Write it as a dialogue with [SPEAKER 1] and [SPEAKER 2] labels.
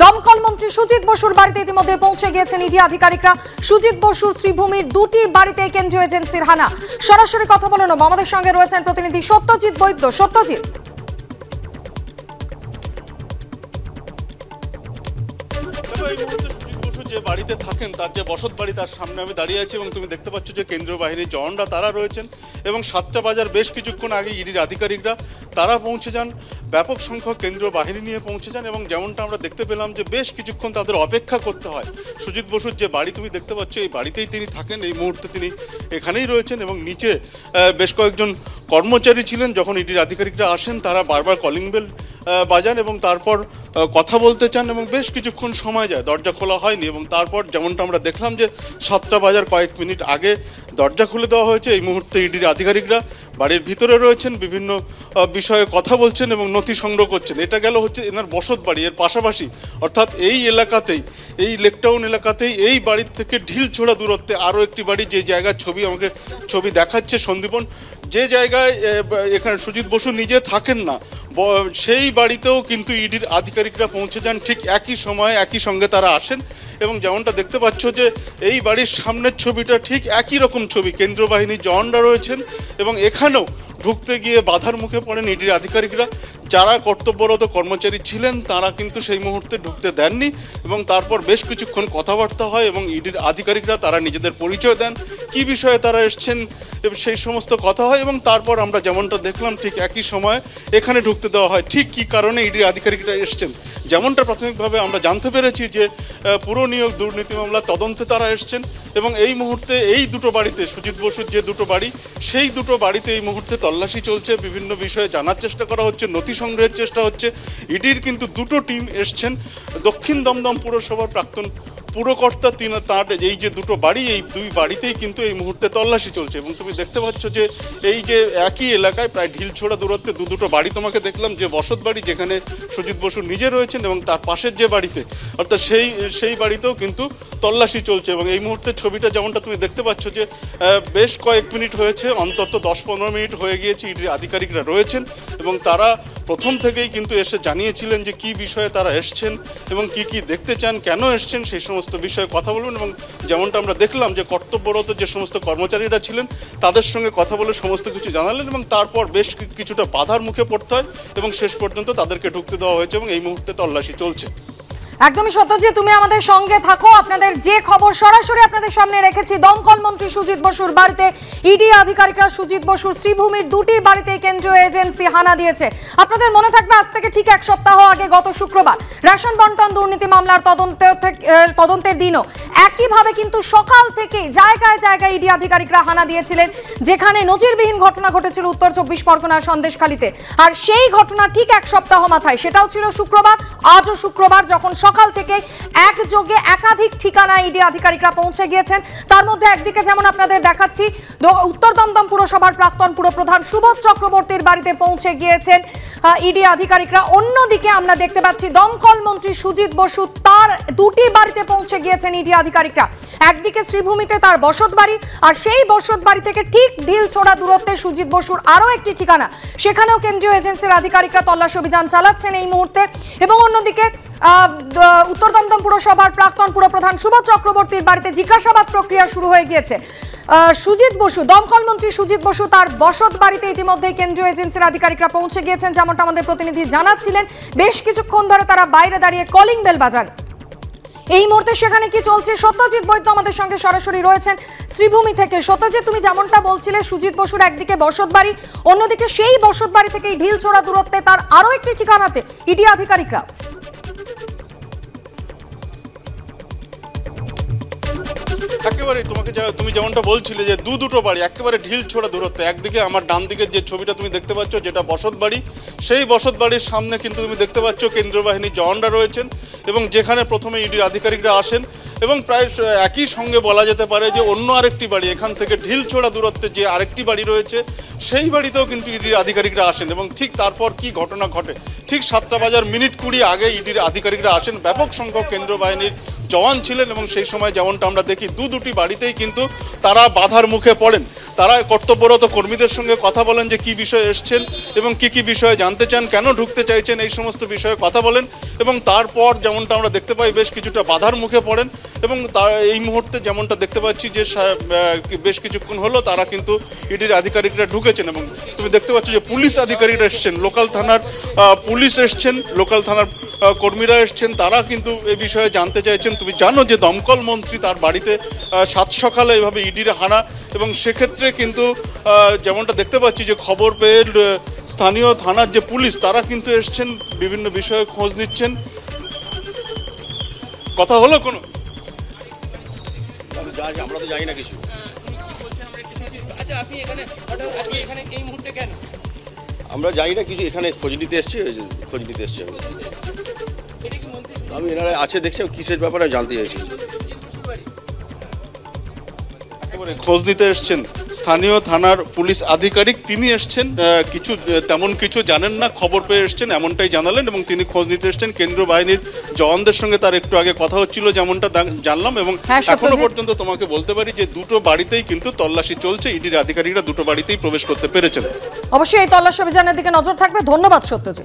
[SPEAKER 1] দমকল মন্ত্রী সুজিত বসুর বাড়িতে ইতিমধ্যে পৌঁছে গিয়েছেন ইডি আধিকারিকরা। সুজিত বসুর শ্রীভূমির দুটি বাড়িতে কেন্দ্রীয় এজেন্সির হানা। সরাসরি কথা বলে নেব। আমাদের সঙ্গে রয়েছেন প্রতিনিধি সত্যজিৎ বৈদ্য। সত্যজিৎ।
[SPEAKER 2] বাড়িতে থাকেন, তার যে বসত বাড়ি, তার সামনে আমি দাঁড়িয়ে আছি এবং তুমি দেখতে পাচ্ছ যে কেন্দ্রীয় বাহিনীর জওয়ানরা তারা রয়েছেন এবং সাতটা বাজার বেশ কিছুক্ষণ আগে ইডির আধিকারিকরা তারা পৌঁছে যান। ব্যাপক সংখ্যক কেন্দ্রীয় বাহিনী নিয়ে পৌঁছে যান এবং যেমনটা আমরা দেখতে পেলাম যে বেশ কিছুক্ষণ তাদের অপেক্ষা করতে হয়। সুজিত বসুর যে বাড়ি তুমি দেখতে পাচ্ছ, এই বাড়িতেই তিনি থাকেন। এই মুহূর্তে তিনি এখানেই রয়েছেন এবং নিচে বেশ কয়েকজন কর্মচারী ছিলেন। যখন ইডির আধিকারিকরা আসেন, তারা বারবার কলিং বেল বাজান এবং তারপর কথা বলতে চান এবং বেশ কিছুক্ষণ সময় যায়। দরজা খোলা হয়নি এবং তারপর যেমনটা আমরা দেখলাম যে সাতটা বাজার কয়েক মিনিট আগে দরজা খুলে দেওয়া হয়েছে। এই মুহূর্তে ইডির আধিকারিকরা বাড়ির ভিতরে রয়েছেন, বিভিন্ন বিষয়ে কথা বলছেন এবং নথি সংগ্রহ করছেন। এটা গেল হচ্ছে এনার বসত বাড়ি, এর পাশাপাশি। অর্থাৎ এই এলাকাতেই, এই লেকটাউন এলাকাতেই এই বাড়ির থেকে ঢিল ছোড়া দূরত্বে আরও একটি বাড়ি, যে জায়গার ছবি আমাকে, ছবি দেখাচ্ছে সন্দীপন যে জায়গায় এখানে সুজিত বসু নিজে থাকেন না সেই বাড়িতেও কিন্তু ইডির আধিকারিকরা পৌঁছে যান ঠিক একই সময়ে, একই সঙ্গে তারা আসেন এবং যেমনটা দেখতে পাচ্ছ যে এই বাড়ির সামনের ছবিটা ঠিক একই রকম ছবি। কেন্দ্রীয় বাহিনীর জওয়ানরা রয়েছেন এবং এখানেও ঢুকতে গিয়ে বাধার মুখে পড়েন ইডির আধিকারিকরা। যারা কর্তব্যরত কর্মচারী ছিলেন, তারা কিন্তু সেই মুহূর্তে ঢুকতে দেননি এবং তারপর বেশ কিছুক্ষণ কথাবার্তা হয় এবং ইডির আধিকারিকরা তারা নিজেদের পরিচয় দেন, কি বিষয়ে তারা এসছেন সেই সমস্ত কথা হয় এবং তারপর আমরা যেমনটা দেখলাম ঠিক একই সময় এখানে ঢুকতে দেওয়া হয়। ঠিক কি কারণে ইডির আধিকারিকরা এসছেন? যেমনটা প্রাথমিকভাবে আমরা জানতে পেরেছি যে পুরো নিয়োগ দুর্নীতি মামলা তদন্তে তারা এসছেন এবং এই মুহূর্তে এই দুটো বাড়িতে, সুজিত বসুর যে দুটো বাড়ি, সেই দুটো বাড়িতে এই মুহূর্তে তল্লাশি চলছে, বিভিন্ন বিষয়ে জানার চেষ্টা করা হচ্ছে, নথি সংগ্রহের চেষ্টা হচ্ছে, ইডির কিন্তু দুটো টিম এসছেন, দক্ষিণ দমদম পুরসভার প্রাক্তন পুরকর্তা তিন তার এই যে দুটো বাড়ি, এই দুই বাড়িতেই কিন্তু এই মুহূর্তে তল্লাশি চলছে। এবং তুমি দেখতে পাচ্ছ যে এই যে একই এলাকায় প্রায় ঢিলছোড়া দূরত্বে দু দুটো বাড়ি তোমাকে দেখলাম, যে বসত বাড়ি যেখানে সুজিত বসু নিজে রয়েছেন এবং তার পাশের যে বাড়িতে, অর্থাৎ সেই সেই বাড়িতেও কিন্তু তল্লাশি চলছে। এবং এই মুহূর্তে ছবিটা যেমনটা তুমি দেখতে পাচ্ছ যে বেশ কয়েক মিনিট হয়েছে, অন্তত দশ পনেরো মিনিট হয়ে গিয়েছে, ইডির আধিকারিকরা রয়েছেন এবং তারা প্রথম থেকেই কিন্তু এসে জানিয়েছিলেন যে কি বিষয়ে তারা এসছেন এবং কি কি দেখতে চান, কেন এসছেন, সেই সমস্ত বিষয়ে কথা বলবেন এবং যেমনটা আমরা দেখলাম যে কর্তব্যরত যে সমস্ত কর্মচারীরা ছিলেন, তাদের সঙ্গে কথা বলে সমস্ত কিছু জানালেন এবং তারপর বেশ কিছুটা বাধার মুখে পড়তে হয় এবং শেষ পর্যন্ত তাদেরকে ঢুকতে দেওয়া হয়েছে এবং এই মুহূর্তে তল্লাশি চলছে।
[SPEAKER 1] একদমই সত্য যে তুমি আমাদের সঙ্গে থাকো। আপনাদের যে খবর সরাসরি আপনাদের সামনে রেখেছি। দমকল মন্ত্রী সুজিত বসুর বাড়িতে ইডি আধিকারিকরা সুজিত বসুর শ্রীভূমির দুটি বাড়িতে কেন্দ্রীয় এজেন্সি হানা দিয়েছে। আপনাদের মনে থাকবে, আজ থেকে ঠিক এক সপ্তাহ আগে গত শুক্রবার রেশন বন্টন দুর্নীতি মামলার তদন্ত তদন্তের দিনও একইভাবে কিন্তু সকাল থেকে জায়গায় জায়গায় ইডি আধিকারিকরা হানা দিয়েছিলেন, যেখানে নজিরবিহীন ঘটনা ঘটেছিল উত্তর চব্বিশ পরগনার সন্দেশখালীতে। আর সেই ঘটনা ঠিক এক সপ্তাহ মাথায়, সেটাও ছিল শুক্রবার, আজও শুক্রবার যখন সকাল থেকে একযোগে একাধিক ঠিকানায় ইডি আধিকারিকরা পৌঁছে গিয়েছেন। তার মধ্যে একদিকে যেমন আপনাদের দেখাচ্ছি উত্তর দমদম পুরসভার প্রাক্তন পুরপ্রধান সুবোধ চক্রবর্তীর বাড়িতে পৌঁছে গিয়েছেন ইডি আধিকারিকরা। অন্যদিকে আমরা দেখতে পাচ্ছি, দমকল মন্ত্রী সুজিত বসু তার দুটি বাড়িতে পৌঁছে গিয়েছেন ইডি আধিকারিকরা। একদিকে শ্রীভূমিতে তার বসত বাড়ি, আর সেই বসত বাড়ি থেকে ঠিক ঢিল ছোড়া দূরত্বে সুজিত বসুর আরও একটি ঠিকানা। সেখানেও কেন্দ্রীয় এজেন্সির আধিকারিকরা তল্লাশি অভিযান চালাচ্ছেন এই মুহূর্তে। এবং অন্যদিকে উত্তর দমদম পুরসভার প্রাক্তন পুরপ্রধান সুবোধ চক্রবর্তীর বাড়িতে জিজ্ঞাসাবাদ প্রক্রিয়া শুরু হয়ে গিয়েছে। সুজিত বসু, দমকল মন্ত্রী সুজিত বসু তার বসত বাড়িতে ইতিমধ্যে কেন্দ্রীয় এজেন্সির আধিকারিকরা পৌঁছে গিয়েছেন, যেমনটা আমাদের প্রতিনিধি জানাচ্ছিলেন। বেশ কিছুক্ষণ ধরে তারা বাইরে দাঁড়িয়ে কলিং বেল বাজার এই মুহূর্তে সেখানে কি চলছে? সত্যজিৎ বৈদ্য আমাদের সঙ্গে সরাসরি রয়েছেন। শ্রীভূমি থেকে। সত্যজিৎ, তুমি যেমনটা বলছিলে, সুজিত বসুর একদিকে বসত বাড়ি, অন্যদিকে সেই বসত বাড়ি থেকে ঢিল ছোড়া দূরত্বে তার আরও একটি ঠিকানাতে ইডি আধিকারিকরা।
[SPEAKER 2] একেবারে তোমাকে যা- তুমি যেমনটা বলছিলে যে দু দুটো বাড়ি, একেবারে ঢিল ছোড়া দূরত্ব। একদিকে আমার ডান দিকের যে ছবিটা তুমি দেখতে পাচ্ছ, যেটা বসত বাড়ি, সেই বসত বাড়ির সামনে কিন্তু তুমি দেখতে পাচ্ছ কেন্দ্রীয় বাহিনীর জওয়ানরা রয়েছেন এবং যেখানে প্রথমে ইডির আধিকারিকরা আসেন এবং প্রায় একই সঙ্গে বলা যেতে পারে যে অন্য আরেকটি বাড়ি, এখান থেকে ঢিল ছোড়া দূরত্বে যে আরেকটি বাড়ি রয়েছে, সেই বাড়িতেও কিন্তু ইডির আধিকারিকরা আসেন এবং ঠিক তারপর কি ঘটনা ঘটে? ঠিক সাতটা বাজার মিনিট কুড়ি আগে ইডির আধিকারিকরা আসেন। ব্যাপক সংখ্যক কেন্দ্র বাহিনীর জওয়ান ছিলেন এবং সেই সময় যেমনটা আমরা দেখি দু দুটি বাড়িতেই কিন্তু তারা বাধার মুখে পড়েন। তারা কর্তব্যরত কর্মীদের সঙ্গে কথা বলেন যে কি বিষয়ে এসছেন এবং কি কি বিষয়ে জানতে চান, কেন ঢুকতে চাইছেন, এই সমস্ত বিষয়ে কথা বলেন এবং তারপর যেমনটা আমরা দেখতে পাই বেশ কিছুটা বাধার মুখে পড়েন এবং তার এই মুহূর্তে যেমনটা দেখতে পাচ্ছি যে বেশ কিছুক্ষণ হলো তারা কিন্তু ইডির আধিকারিকরা ঢুকেছেন এবং তুমি দেখতে পাচ্ছ যে পুলিশ আধিকারিকরা এসছেন, লোকাল থানার পুলিশ এসছেন, লোকাল থানার কর্মীরা এসছেন, তারা কিন্তু এ বিষয়ে জানতে চাইছেন। তুমি জানো যে দমকল মন্ত্রী তার বাড়িতে সাত সকালে এভাবে ইডির হানা এবং সেক্ষেত্রে কিন্তু যেমনটা দেখতে পাচ্ছি যে খবর পেয়ে স্থানীয় থানার যে পুলিশ, তারা কিন্তু এসছেন, বিভিন্ন বিষয়ে খোঁজ নিচ্ছেন। কথা হলো কোনো?
[SPEAKER 3] আমরা তো জানি না কিছু। আমরা জানি না কিছু, এখানে খোঁজ নিতে এসছি খোঁজ নিতে এসছি আমি। এনারা আছে দেখছি কিসের ব্যাপারে জানতে চাইছি।
[SPEAKER 2] খোঁজ নিতে এসছেন স্থানীয় থানার পুলিশ আধিকারিক। তিনি এসছেন কিছু তেমন কিছু জানেন না খবর পেয়ে এসছেন এমনটাই জানালেন এবং তিনি খোঁজ নিতে এসছেন। কেন্দ্রীয় বাহিনীর জওয়ানদের সঙ্গে তার একটু আগে কথা হচ্ছিল যেমনটা জানলাম এবং
[SPEAKER 1] হ্যাঁ,
[SPEAKER 2] এখনও পর্যন্ত তোমাকে বলতে পারি যে দুটো বাড়িতেই কিন্তু তল্লাশি চলছে। ইডির আধিকারিকরা দুটো বাড়িতেই প্রবেশ করতে পেরেছেন।
[SPEAKER 1] অবশ্যই এই তল্লাশি অভিযানের দিকে নজর থাকবে। ধন্যবাদ সত্যজিৎ।